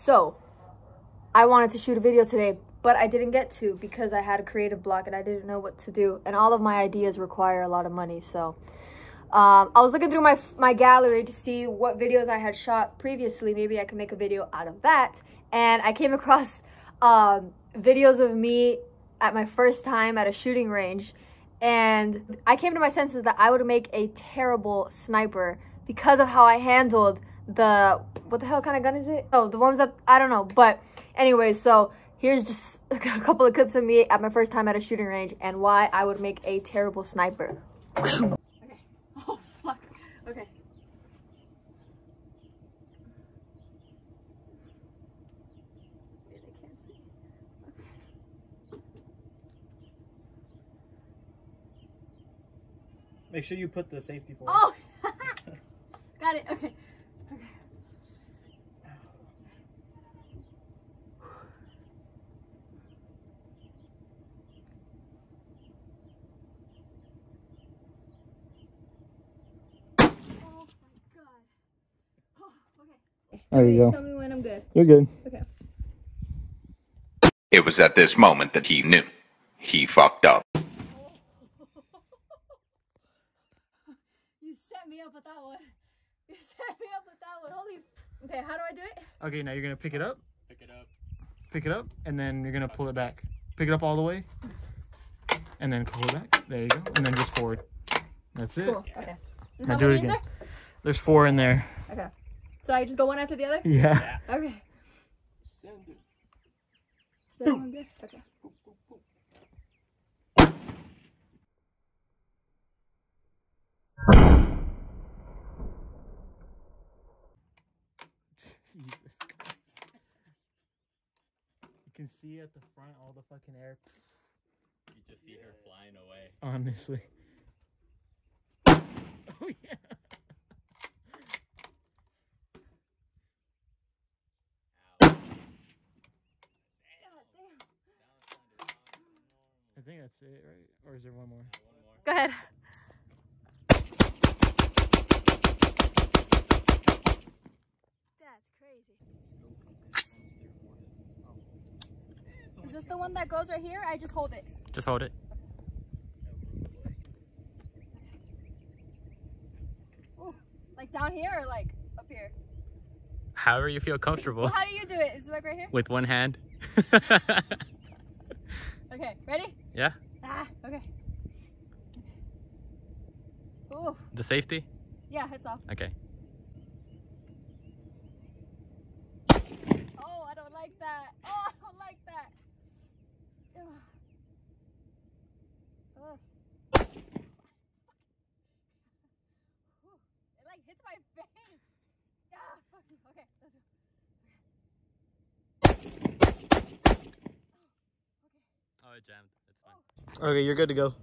So, I wanted to shoot a video today, but I didn't get to because I had a creative block and I didn't know what to do. And all of my ideas require a lot of money, so um, I was looking through my my gallery to see what videos I had shot previously. Maybe I could make a video out of that. And I came across um, videos of me at my first time at a shooting range. And I came to my senses that I would make a terrible sniper because of how I handled the, what the hell kind of gun is it? Oh, the ones that, I don't know. But anyways, so here's just a couple of clips of me at my first time at a shooting range and why I would make a terrible sniper. Okay. Oh, fuck. Okay. Wait, can't see. Make sure you put the safety for. Oh! Got it. Okay. Okay. Okay. There you go. Tell me when I'm good. You're good. Okay. It was at this moment that he knew. He fucked up. You set me up with that one. You set me up with that one. Holy. Okay, how do I do it? Okay, now you're gonna pick it up, Pick it up. pick it up, and then you're gonna pull it back. Pick it up all the way, and then pull it back. There you go, and then just forward. That's it. Cool. Okay. Now how do it many is again. There's four in there. there? Okay. So I just go one after the other? Yeah. Okay. Send it. Is everyone good? Okay. Jesus Christ. You can see at the front all the fucking air. You just see her flying away. Honestly. Think that's it, right? Or is there one more? Go ahead. That's crazy. Is this the one that goes right here? I just hold it. Just hold it. Ooh, like down here or like up here? However you feel comfortable Well, how do you do it? Is it like right here? with one hand. Okay, ready? Yeah, Ah, okay. Ooh, the safety. yeah, it's off. Okay. Oh, I don't like that. Oh, I don't like that. Ugh. Ugh. It like hits my face. Ah, fuck you. Okay, let's go. Oh, it jammed. Okay, you're good to go.